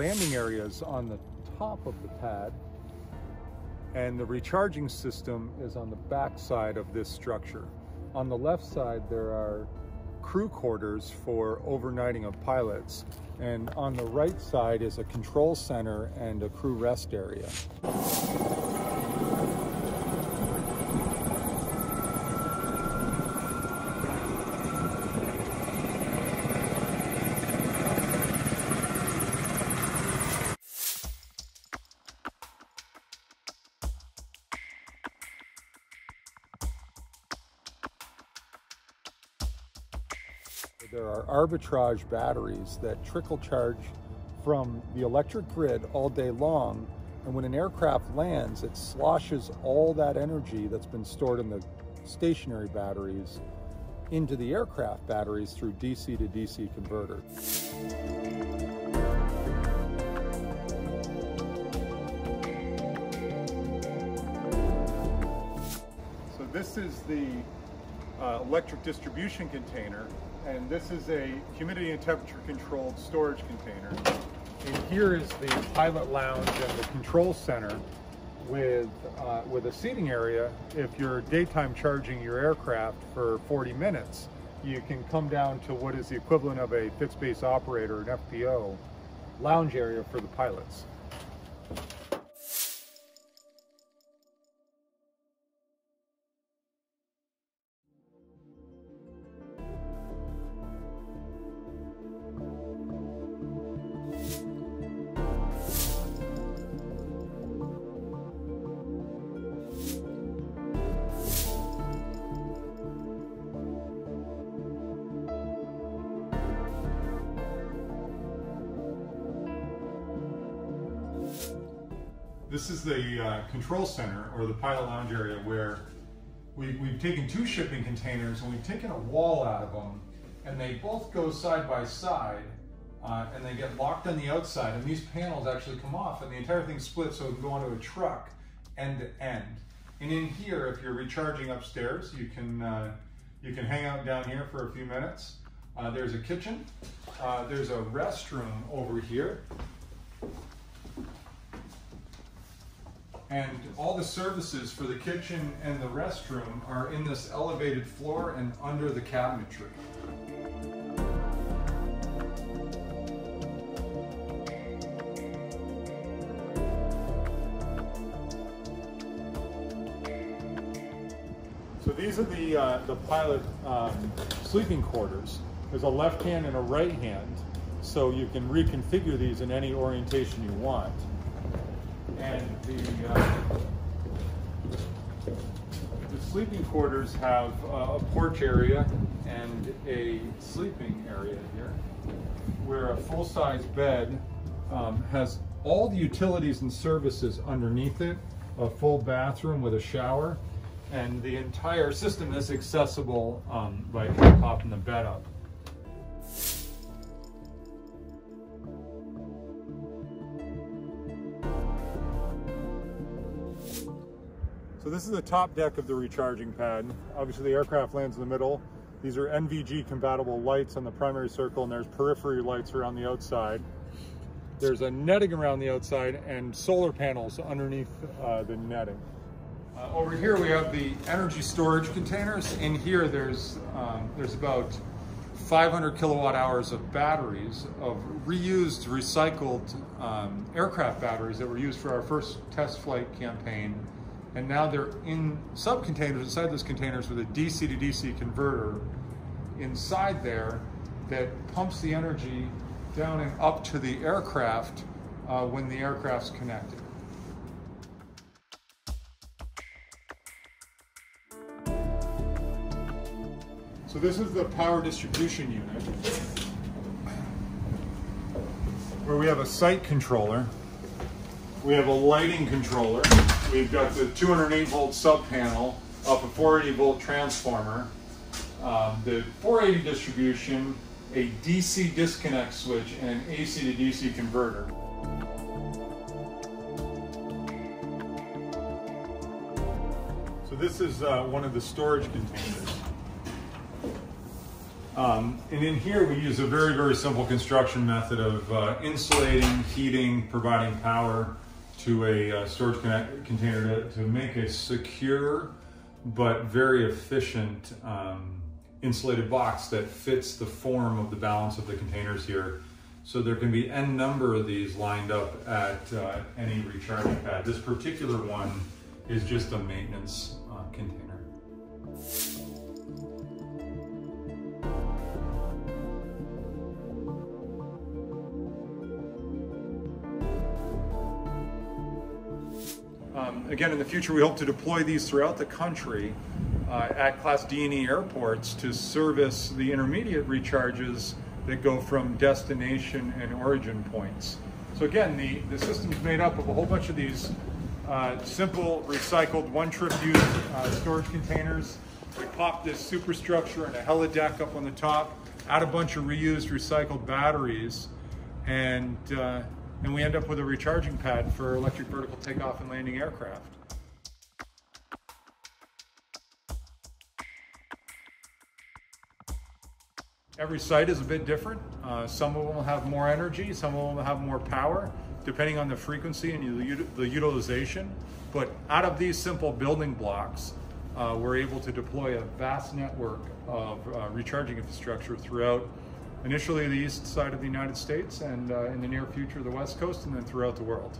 landing areas on the top of the pad and the recharging system is on the back side of this structure. On the left side, there are crew quarters for overnighting of pilots. And on the right side is a control center and a crew rest area. There are arbitrage batteries that trickle charge from the electric grid all day long. And when an aircraft lands, it sloshes all that energy that's been stored in the stationary batteries into the aircraft batteries through DC to DC converter. So this is the uh, electric distribution container and this is a humidity and temperature controlled storage container. And here is the pilot lounge and the control center with, uh, with a seating area. If you're daytime charging your aircraft for 40 minutes, you can come down to what is the equivalent of a fixed base operator, an FBO, lounge area for the pilots. This is the uh, control center or the pilot lounge area where we, we've taken two shipping containers and we've taken a wall out of them and they both go side by side uh, and they get locked on the outside and these panels actually come off and the entire thing splits so it can go onto a truck end to end. And in here, if you're recharging upstairs, you can, uh, you can hang out down here for a few minutes. Uh, there's a kitchen. Uh, there's a restroom over here. And all the services for the kitchen and the restroom are in this elevated floor and under the cabinetry. So these are the, uh, the pilot um, sleeping quarters. There's a left hand and a right hand, so you can reconfigure these in any orientation you want and the, uh, the sleeping quarters have uh, a porch area and a sleeping area here where a full-size bed um, has all the utilities and services underneath it, a full bathroom with a shower, and the entire system is accessible um, by popping the bed up. So this is the top deck of the recharging pad. Obviously the aircraft lands in the middle. These are NVG compatible lights on the primary circle and there's periphery lights around the outside. There's a netting around the outside and solar panels underneath uh, the netting. Uh, over here we have the energy storage containers. In here there's, um, there's about 500 kilowatt hours of batteries, of reused, recycled um, aircraft batteries that were used for our first test flight campaign and now they're in sub-containers inside those containers with a DC to DC converter inside there that pumps the energy down and up to the aircraft uh, when the aircraft's connected. So this is the power distribution unit where we have a site controller. We have a lighting controller We've got the 208 volt sub panel up a 480 volt transformer, um, the 480 distribution, a DC disconnect switch, and an AC to DC converter. So this is uh, one of the storage containers. Um, and in here, we use a very, very simple construction method of uh, insulating, heating, providing power to a uh, storage con container to, to, make a secure but very efficient um, insulated box that fits the form of the balance of the containers here. So there can be n number of these lined up at uh, any recharging pad. This particular one is just a maintenance uh, container. Again, in the future, we hope to deploy these throughout the country uh, at Class D and E airports to service the intermediate recharges that go from destination and origin points. So again, the, the system's made up of a whole bunch of these uh, simple, recycled, one-trip use uh, storage containers. We pop this superstructure and a helideck up on the top, add a bunch of reused, recycled batteries, and uh, and we end up with a recharging pad for electric vertical takeoff and landing aircraft. Every site is a bit different. Uh, some of them will have more energy, some of them will have more power, depending on the frequency and the utilization. But out of these simple building blocks, uh, we're able to deploy a vast network of uh, recharging infrastructure throughout initially the east side of the United States and uh, in the near future the west coast and then throughout the world.